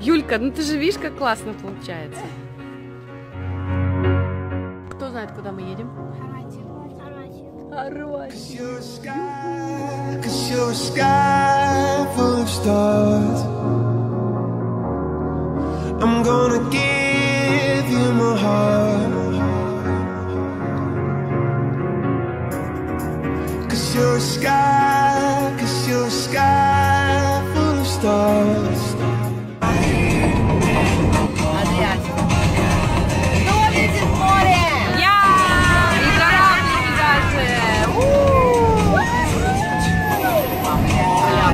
Юлька, ну ты же видишь, как классно получается. Кто знает, куда мы едем? I'm gonna give you my heart. Cause you're a sky,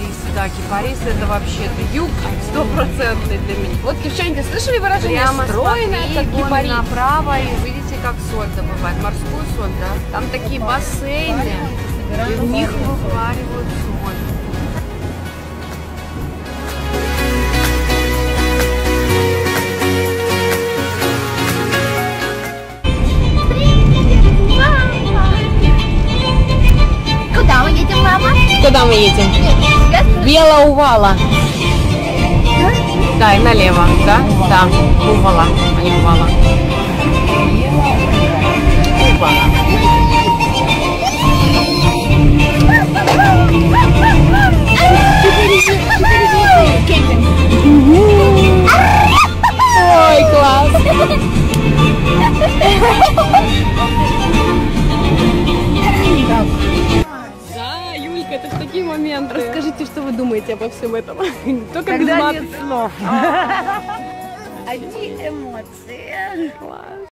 Кипарис, да, кипарис это вообще-то юг стопроцентный для меня. Вот, девчонки, слышали выражение Прямо стройная, как гепарит? направо и видите, как соль добывают. Морскую соль, да? Там такие бассейны, и в них вываривают соль. Куда мы едем, едем? Белоувала. Да, и налево, да? Да, Увала, а не Увала. Увала. В такие моменты. Расскажите, что вы думаете обо всем этом. Только без мат. слов. Одни эмоции. Класс.